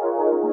Thank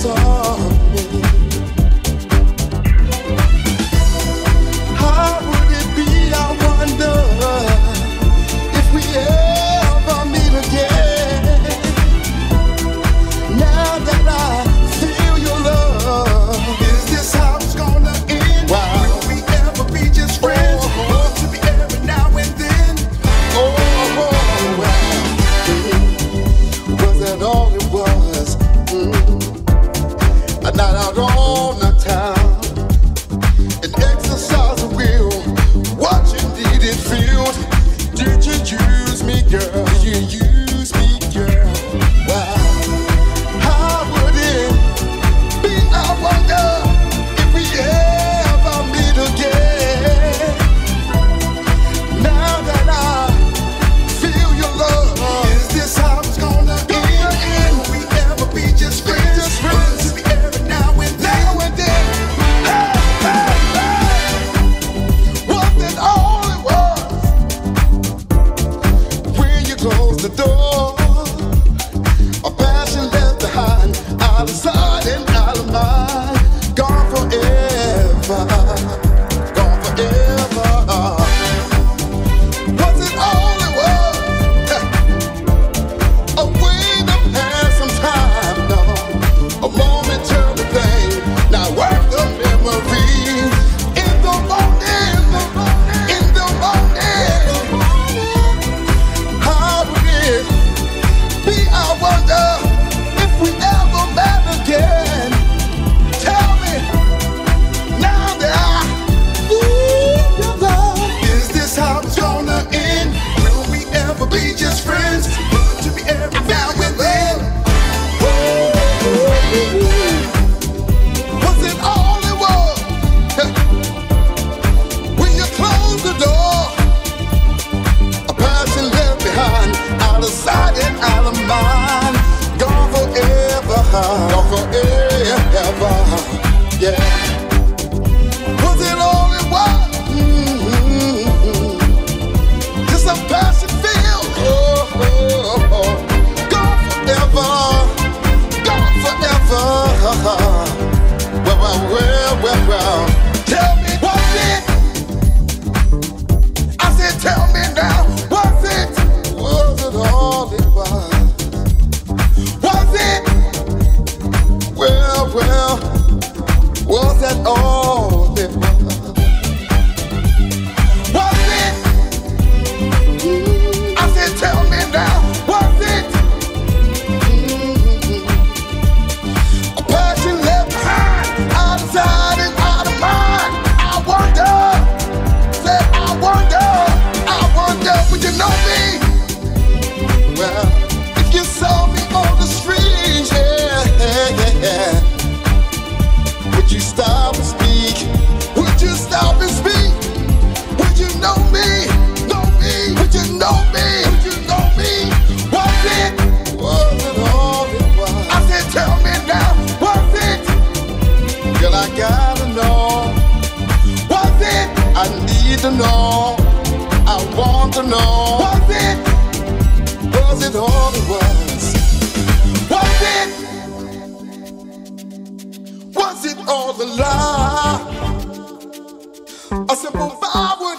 saw A simple vow.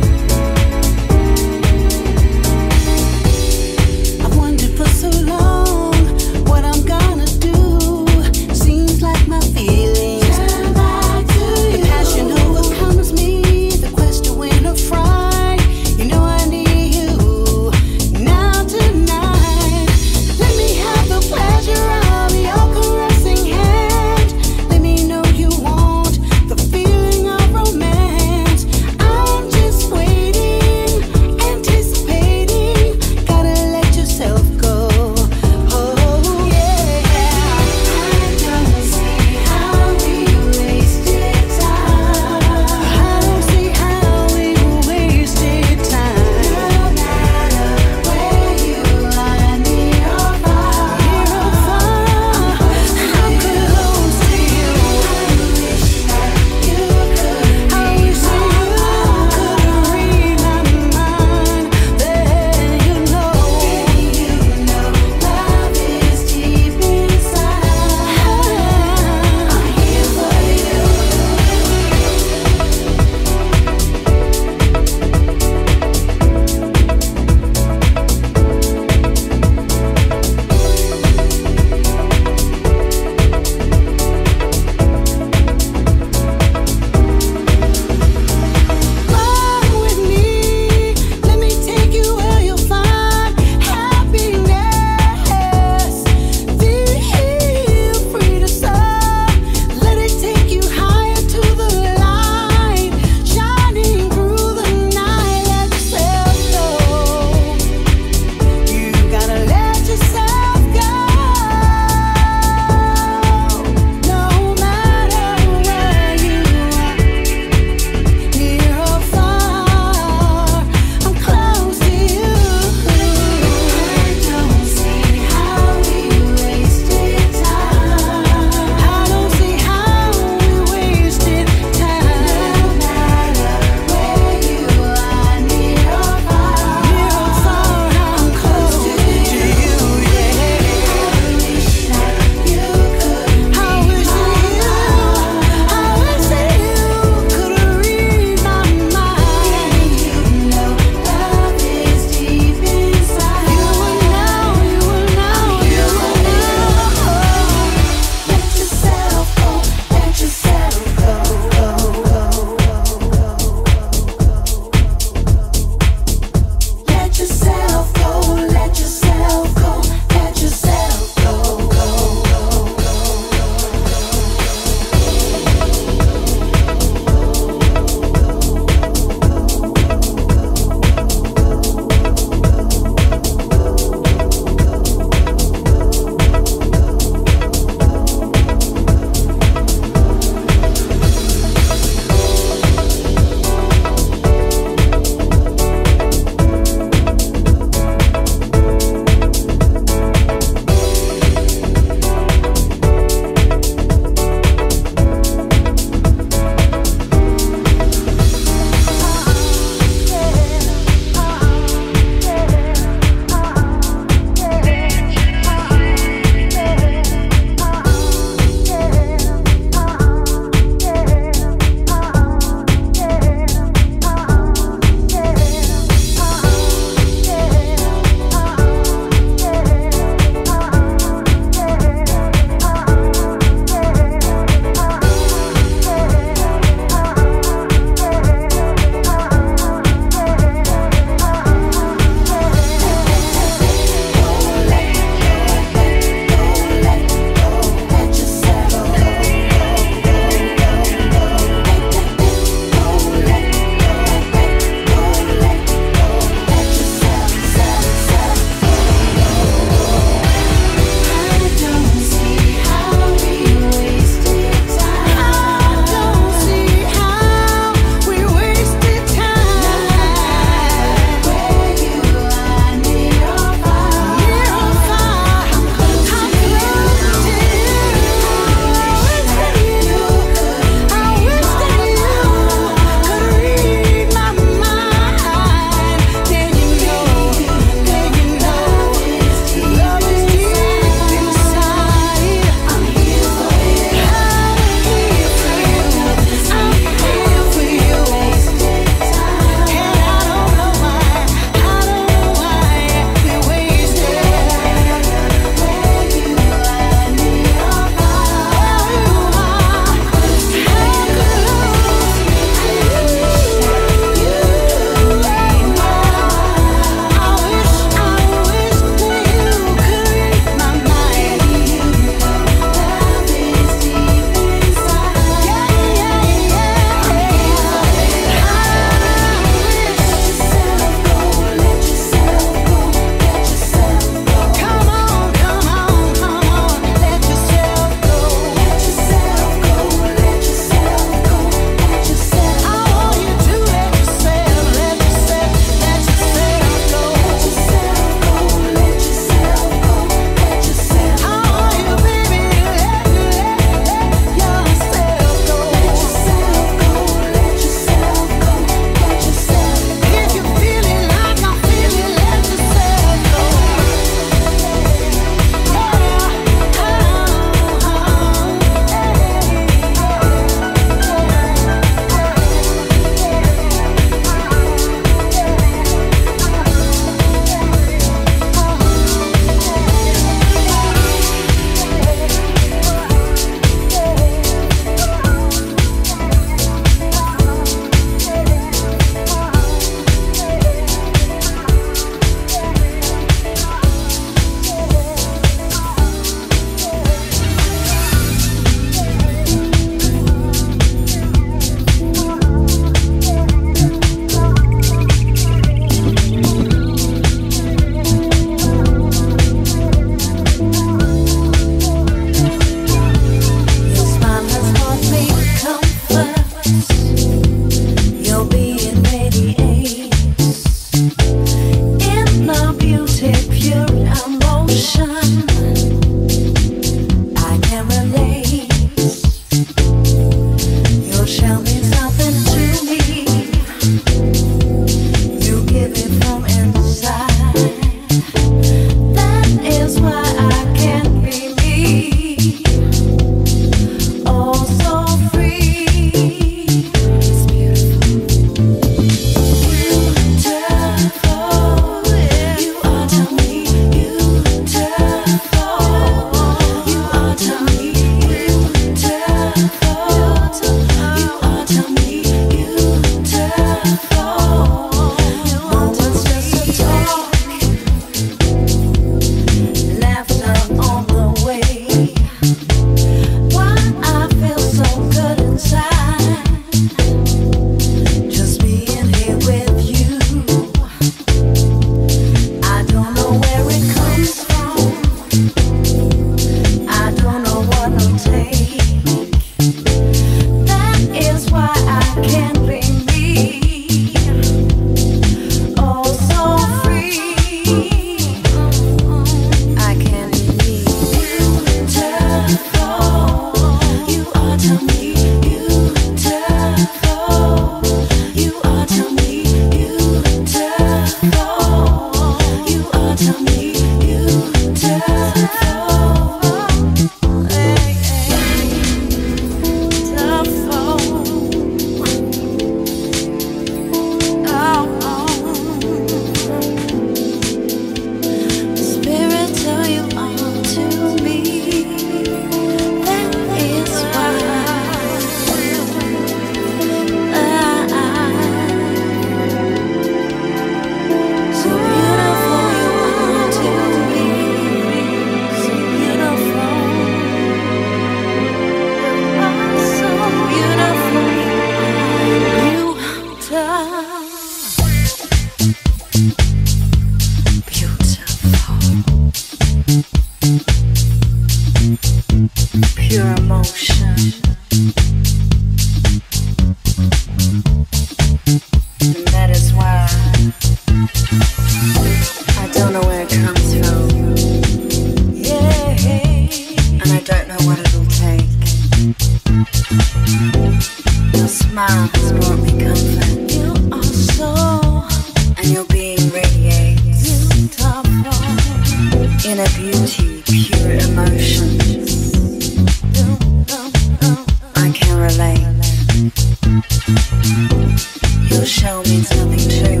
too.